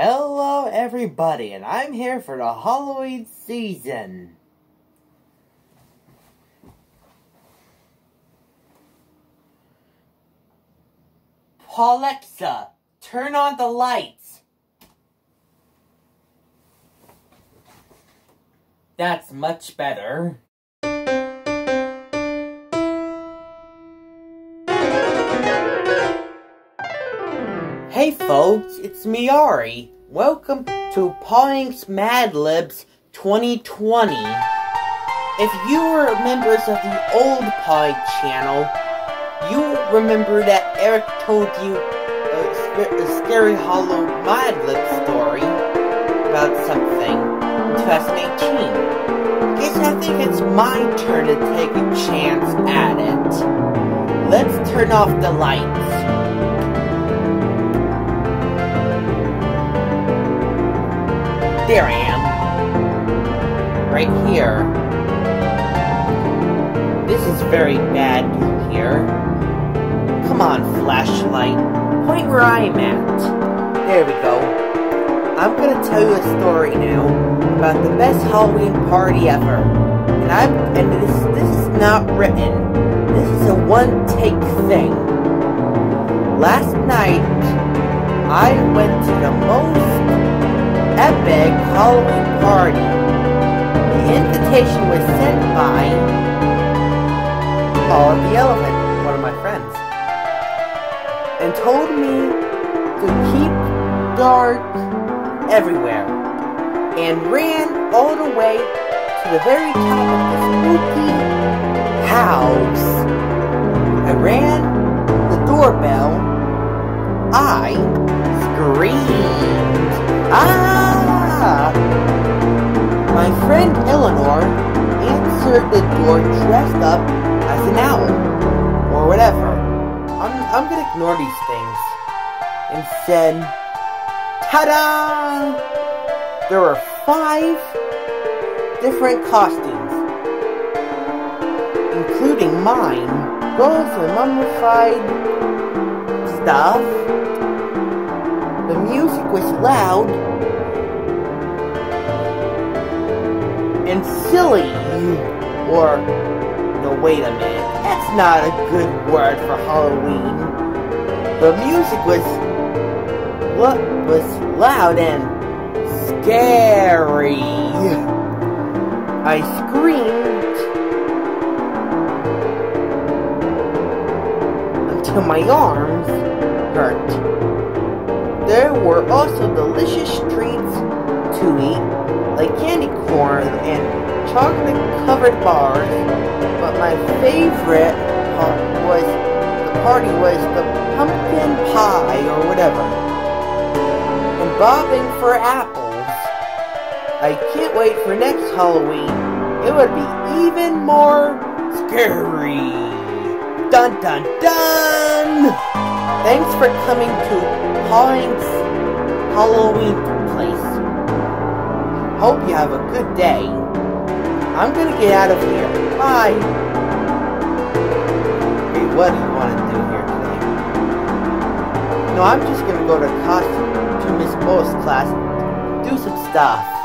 Hello, everybody, and I'm here for the Halloween season. Alexa, turn on the lights. That's much better. Hey folks, it's me Ari. Welcome to Paw Inc.'s Mad Libs 2020. If you were members of the old Pawing channel, you remember that Eric told you a, a scary hollow Mad Lib story about something in 2018. Guess I think it's my turn to take a chance at it. Let's turn off the lights. There I am. Right here. This is very bad here. Come on, flashlight. Point where I'm at. There we go. I'm gonna tell you a story now about the best Halloween party ever. And I'm and this this is not written. This is a one-take thing. Last night I went to the most epic Halloween party. The invitation was sent by Paul the Elephant, one of my friends, and told me to keep dark everywhere, and ran all the way to the very top of the spooky house. I ran the doorbell. I door dressed up as an owl. Or whatever. I'm, I'm gonna ignore these things. Instead, Ta-da! There were five different costumes. Including mine. And mummified stuff the music was loud and silly. Or, no, wait a minute. That's not a good word for Halloween. The music was what was loud and scary. I screamed until my arms hurt. There were also delicious treats to eat, like candy corn and chocolate-covered bars, but my favorite was the party was the pumpkin pie or whatever, and bobbing for apples. I can't wait for next Halloween. It would be even more scary. Dun dun dun! Thanks for coming to Paw Inc.'s Halloween place. Hope you have a good day. I'm gonna get out of here. Bye. What do you want to do here today? No, I'm just gonna go to costume to Miss Bo's class, do some stuff.